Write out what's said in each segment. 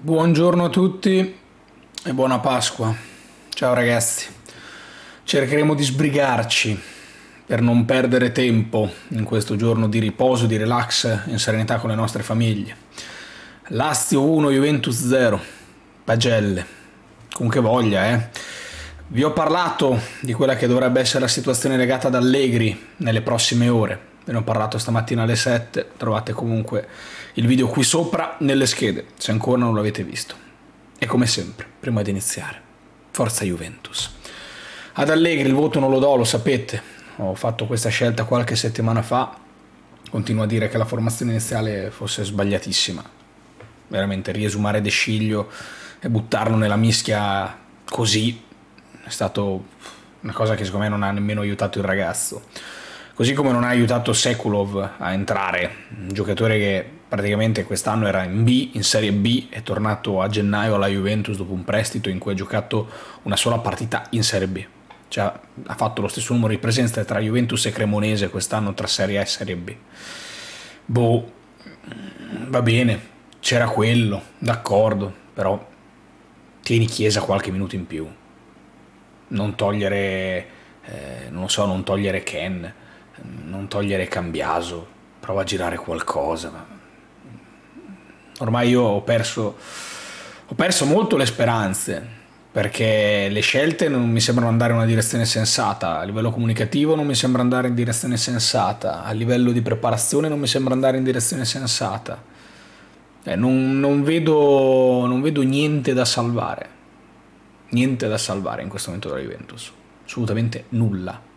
Buongiorno a tutti e buona Pasqua. Ciao ragazzi. Cercheremo di sbrigarci per non perdere tempo in questo giorno di riposo, di relax, in serenità con le nostre famiglie. Lazio 1, Juventus 0. Pagelle. Con che voglia, eh? Vi ho parlato di quella che dovrebbe essere la situazione legata ad Allegri nelle prossime ore ve ne ho parlato stamattina alle 7, trovate comunque il video qui sopra nelle schede, se ancora non l'avete visto. E come sempre, prima di iniziare, forza Juventus. Ad Allegri il voto non lo do, lo sapete, ho fatto questa scelta qualche settimana fa, continuo a dire che la formazione iniziale fosse sbagliatissima, veramente riesumare De Sciglio e buttarlo nella mischia così è stato una cosa che secondo me non ha nemmeno aiutato il ragazzo Così come non ha aiutato Sekulov a entrare, un giocatore che praticamente quest'anno era in B, in Serie B, è tornato a gennaio alla Juventus dopo un prestito in cui ha giocato una sola partita in Serie B. Cioè, ha fatto lo stesso numero di presenze tra Juventus e Cremonese quest'anno tra Serie A e Serie B. Boh, va bene, c'era quello, d'accordo, però tieni Chiesa qualche minuto in più. Non togliere, eh, non so, non togliere Ken non togliere Cambiaso, prova a girare qualcosa. Ormai io ho perso, ho perso molto le speranze perché le scelte non mi sembrano andare in una direzione sensata, a livello comunicativo non mi sembra andare in direzione sensata, a livello di preparazione non mi sembra andare in direzione sensata. Eh, non, non, vedo, non vedo niente da salvare, niente da salvare in questo momento della Juventus, assolutamente nulla.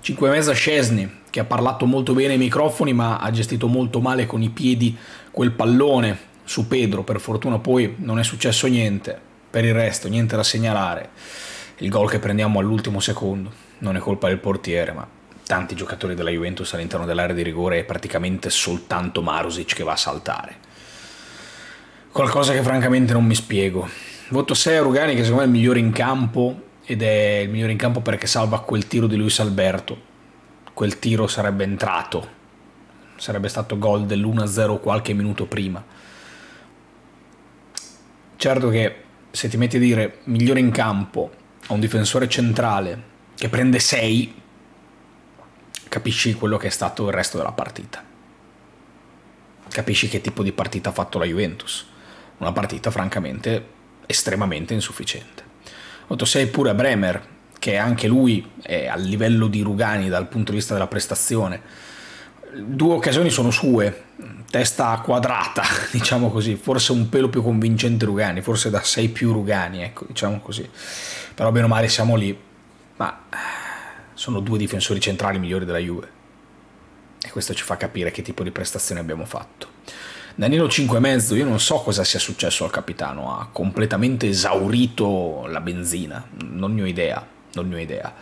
5 mezza Scesni, che ha parlato molto bene ai microfoni, ma ha gestito molto male con i piedi quel pallone su Pedro. Per fortuna poi non è successo niente. Per il resto, niente da segnalare. Il gol che prendiamo all'ultimo secondo non è colpa del portiere, ma tanti giocatori della Juventus all'interno dell'area di rigore è praticamente soltanto Marusic che va a saltare. Qualcosa che francamente non mi spiego. Voto 6 a Rugani che secondo me è il migliore in campo ed è il migliore in campo perché salva quel tiro di Luis Alberto. Quel tiro sarebbe entrato, sarebbe stato gol dell'1-0 qualche minuto prima. Certo che se ti metti a dire migliore in campo a un difensore centrale che prende 6, capisci quello che è stato il resto della partita. Capisci che tipo di partita ha fatto la Juventus. Una partita francamente estremamente insufficiente. 8-6 pure Bremer, che anche lui è a livello di Rugani dal punto di vista della prestazione. Due occasioni sono sue, testa quadrata, diciamo così, forse un pelo più convincente Rugani, forse da 6 più Rugani, ecco, diciamo così. Però bene o male siamo lì, ma sono due difensori centrali migliori della Juve. E questo ci fa capire che tipo di prestazione abbiamo fatto. Danilo 5,5, io non so cosa sia successo al capitano, ha completamente esaurito la benzina, non ne ho idea, non ne ho idea.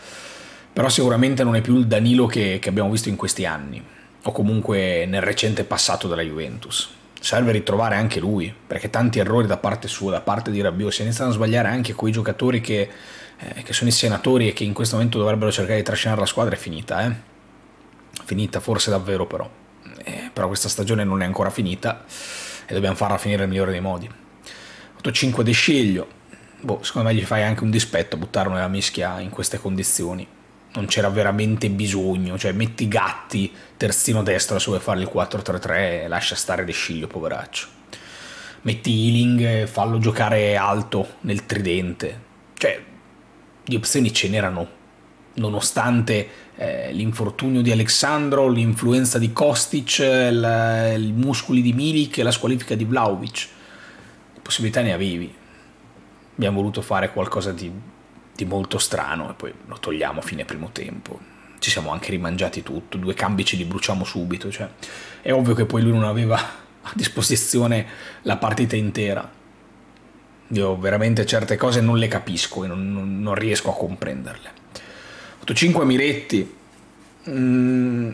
Però sicuramente non è più il Danilo che, che abbiamo visto in questi anni, o comunque nel recente passato della Juventus. Serve ritrovare anche lui, perché tanti errori da parte sua, da parte di Rabiot, si iniziano a sbagliare anche quei giocatori che, eh, che sono i senatori e che in questo momento dovrebbero cercare di trascinare la squadra, è finita, eh? Finita forse davvero però però questa stagione non è ancora finita e dobbiamo farla finire nel migliore dei modi. 8-5 De Sciglio, boh, secondo me gli fai anche un dispetto buttarlo nella mischia in queste condizioni. Non c'era veramente bisogno, cioè metti Gatti terzino destro se vuoi fare il 4-3-3 e lascia stare De Sciglio, poveraccio. Metti Healing fallo giocare alto nel tridente. Cioè, di opzioni ce n'erano nonostante eh, l'infortunio di Alexandro, l'influenza di Kostic, i muscoli di Milik e la squalifica di Vlaovic. Possibilità ne avevi. Abbiamo voluto fare qualcosa di, di molto strano e poi lo togliamo a fine primo tempo. Ci siamo anche rimangiati tutto, due cambi ce li bruciamo subito. Cioè, è ovvio che poi lui non aveva a disposizione la partita intera. Io veramente certe cose non le capisco e non, non riesco a comprenderle. 8-5 Miretti. Mm,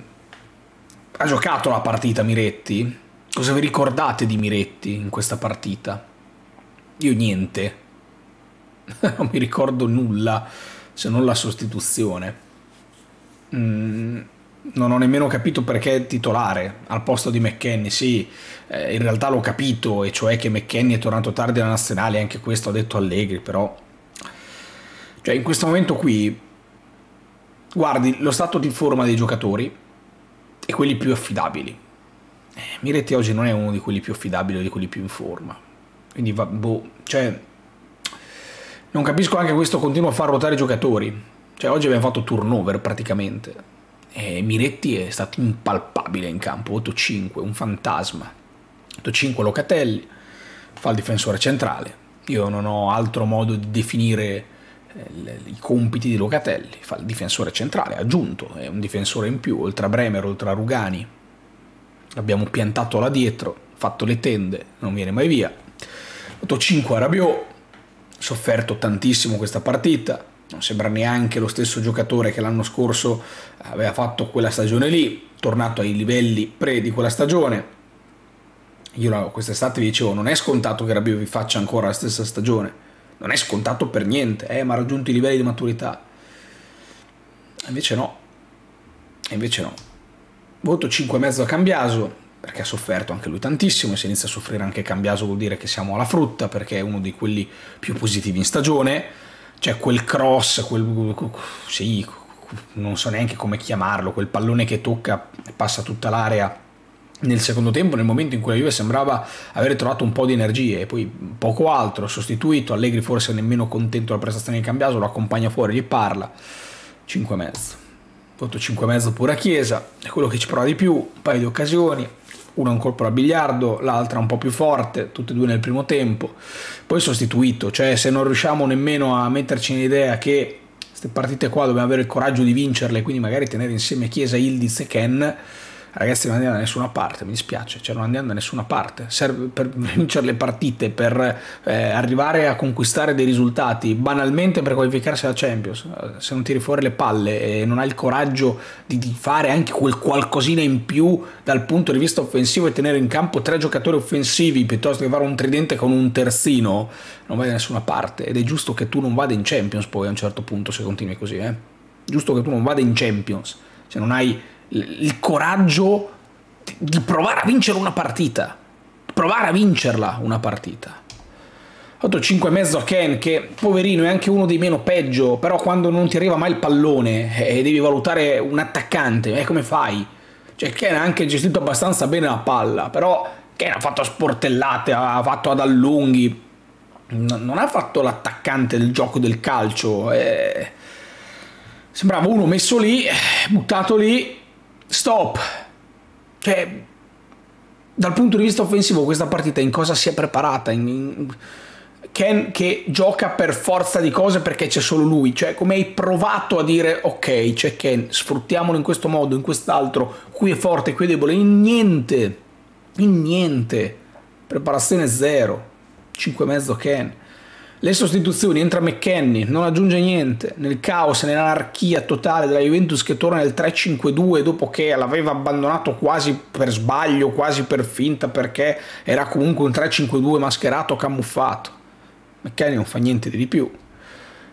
ha giocato la partita Miretti? Cosa vi ricordate di Miretti in questa partita? Io niente. non mi ricordo nulla se non la sostituzione. Mm, non ho nemmeno capito perché titolare al posto di McKenny. Sì, eh, in realtà l'ho capito, e cioè che McKenny è tornato tardi alla nazionale, anche questo ha detto Allegri, però... Cioè, in questo momento qui, guardi lo stato di forma dei giocatori e quelli più affidabili. Eh, Miretti oggi non è uno di quelli più affidabili o di quelli più in forma. Quindi, va, boh, cioè... Non capisco anche questo continuo a far ruotare i giocatori. Cioè, oggi abbiamo fatto turnover praticamente e Miretti è stato impalpabile in campo, 8-5, un fantasma. 8-5 Locatelli, fa il difensore centrale. Io non ho altro modo di definire i compiti di Locatelli, fa il difensore centrale, aggiunto, è un difensore in più, oltre a Bremer, oltre a Rugani. L'abbiamo piantato là dietro, fatto le tende, non viene mai via. 8-5 Rabiot, sofferto tantissimo questa partita, non sembra neanche lo stesso giocatore che l'anno scorso aveva fatto quella stagione lì, tornato ai livelli pre di quella stagione. Io quest'estate vi dicevo, non è scontato che Rabiot vi faccia ancora la stessa stagione, non è scontato per niente, eh, ma ha raggiunto i livelli di maturità. Invece no, invece no. Voto 5,5 a Cambiaso, perché ha sofferto anche lui tantissimo, e se inizia a soffrire anche Cambiaso vuol dire che siamo alla frutta, perché è uno di quelli più positivi in stagione cioè quel cross, quel, sì, non so neanche come chiamarlo, quel pallone che tocca e passa tutta l'area nel secondo tempo, nel momento in cui la Juve sembrava aver trovato un po' di energie e poi poco altro, sostituito, Allegri forse nemmeno contento della prestazione di Cambiaso, lo accompagna fuori, gli parla, 5,5. Voto 5,5 pure a Chiesa, è quello che ci prova di più, un paio di occasioni, una un colpo da biliardo, l'altra un po' più forte, tutte e due nel primo tempo, poi sostituito, cioè se non riusciamo nemmeno a metterci in idea che queste partite qua dobbiamo avere il coraggio di vincerle, quindi magari tenere insieme Chiesa, Ildiz e Ken, ragazzi non andiamo da nessuna parte, mi dispiace, cioè non andiamo da nessuna parte, serve per vincere le partite, per eh, arrivare a conquistare dei risultati, banalmente per qualificarsi alla Champions, se non tiri fuori le palle e non hai il coraggio di, di fare anche quel qualcosina in più dal punto di vista offensivo e tenere in campo tre giocatori offensivi piuttosto che fare un tridente con un terzino, non vai da nessuna parte. Ed è giusto che tu non vada in Champions poi a un certo punto se continui così, eh? giusto che tu non vada in Champions, se non hai il coraggio di provare a vincere una partita. Provare a vincerla una partita. 8-5,5 a Ken, che poverino è anche uno dei meno peggio, però quando non ti arriva mai il pallone e eh, devi valutare un attaccante, eh, come fai? Cioè Ken ha anche gestito abbastanza bene la palla, però Ken ha fatto sportellate, ha fatto ad allunghi, non ha fatto l'attaccante del gioco del calcio. Eh. Sembrava uno messo lì, buttato lì, stop. Cioè, dal punto di vista offensivo questa partita in cosa si è preparata? In, in, Ken che gioca per forza di cose perché c'è solo lui, cioè come hai provato a dire ok c'è Ken, sfruttiamolo in questo modo, in quest'altro, qui è forte, qui è debole, in niente, in niente, preparazione zero, 5,5 Ken. Le sostituzioni, entra McKenny, non aggiunge niente, nel caos, nell'anarchia totale della Juventus che torna nel 3-5-2 dopo che l'aveva abbandonato quasi per sbaglio, quasi per finta, perché era comunque un 3-5-2 mascherato, camuffato. McKenny non fa niente di più.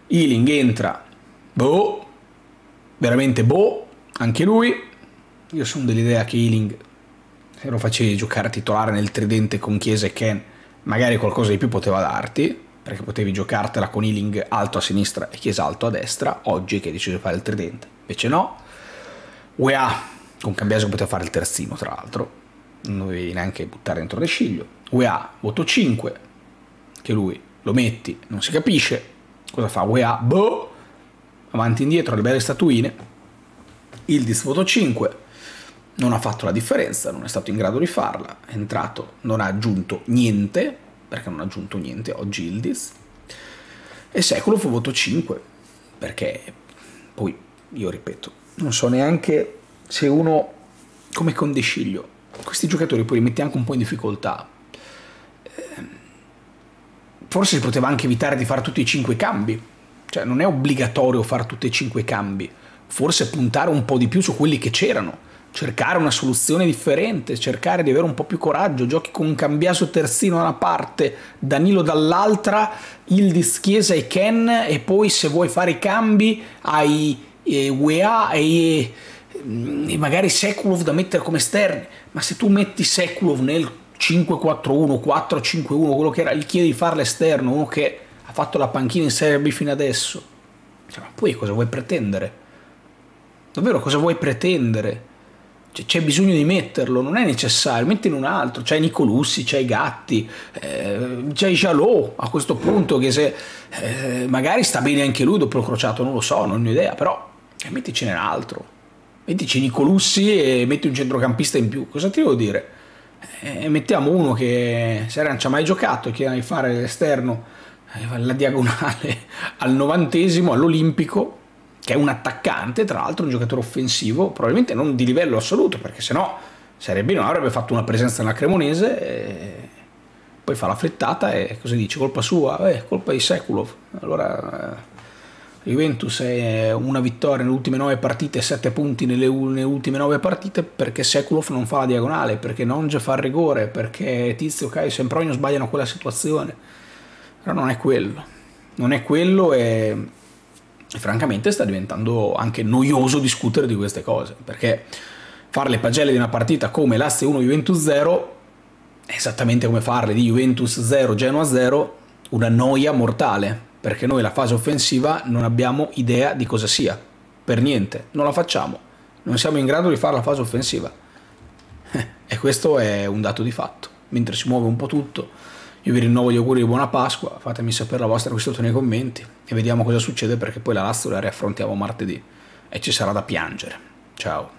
Ealing entra, boh, veramente boh, anche lui. Io sono dell'idea che Ealing, se lo facevi giocare titolare nel tridente con Chiesa e Ken, magari qualcosa di più poteva darti perché potevi giocartela con Ealing alto a sinistra e Chiesa alto a destra, oggi che hai deciso di fare il tridente. Invece no, UEA con Cambiaso poteva fare il terzino tra l'altro, non dovevi neanche buttare dentro Resciglio. UEA voto 5, che lui lo metti, non si capisce, cosa fa UEA? Boh, avanti e indietro, le belle statuine, Ildis voto 5, non ha fatto la differenza, non è stato in grado di farla, è entrato, non ha aggiunto niente, perché non ha aggiunto niente oggi Ildiz. E Secolo fu voto 5, perché poi, io ripeto, non so neanche se uno, come con De Sciglio, questi giocatori poi li metti anche un po' in difficoltà. Ehm, forse si poteva anche evitare di fare tutti i 5 cambi, cioè non è obbligatorio fare tutti e 5 cambi, forse puntare un po' di più su quelli che c'erano cercare una soluzione differente, cercare di avere un po' più coraggio, giochi con cambiaso terzino da una parte, Danilo dall'altra, Ildis, Chiesa e Ken e poi se vuoi fare i cambi hai eh, UEA e mm, magari Sekulov da mettere come esterni, ma se tu metti Sekulov nel 5-4-1, 4-5-1, quello che era, gli chiedi di fare l'esterno, uno che ha fatto la panchina in Serie B fino adesso, cioè, ma poi cosa vuoi pretendere? Davvero cosa vuoi pretendere? C'è bisogno di metterlo, non è necessario, mettine un altro, c'hai Nicolussi, c'hai Gatti, eh, c'hai Jalot a questo punto che se eh, magari sta bene anche lui dopo il crociato, non lo so, non ho idea, però eh, metticene un altro, mettici Nicolussi e metti un centrocampista in più, cosa ti devo dire? Eh, mettiamo uno che se non ci ha mai giocato e chiede di fare l'esterno, eh, la diagonale al novantesimo, all'Olimpico, che è un attaccante, tra l'altro un giocatore offensivo, probabilmente non di livello assoluto, perché sennò sarebbe non avrebbe fatto una presenza nella Cremonese, e poi fa la frittata e cosa dice? Colpa sua? Eh, colpa di Sekulov. Allora eh, Juventus è una vittoria nelle ultime nove partite, sette punti nelle, nelle ultime nove partite perché Sekulov non fa la diagonale, perché Nonge fa il rigore, perché Tizio Kai e Sempronio sbagliano quella situazione. Però non è quello. Non è quello e francamente sta diventando anche noioso discutere di queste cose, perché fare le pagelle di una partita come Lazio 1 Juventus 0 è esattamente come farle di Juventus 0 Genoa 0 una noia mortale, perché noi la fase offensiva non abbiamo idea di cosa sia, per niente, non la facciamo, non siamo in grado di fare la fase offensiva. E questo è un dato di fatto, mentre si muove un po' tutto io vi rinnovo gli auguri di buona Pasqua, fatemi sapere la vostra qui sotto nei commenti e vediamo cosa succede perché poi la Lazio la riaffrontiamo martedì e ci sarà da piangere. Ciao.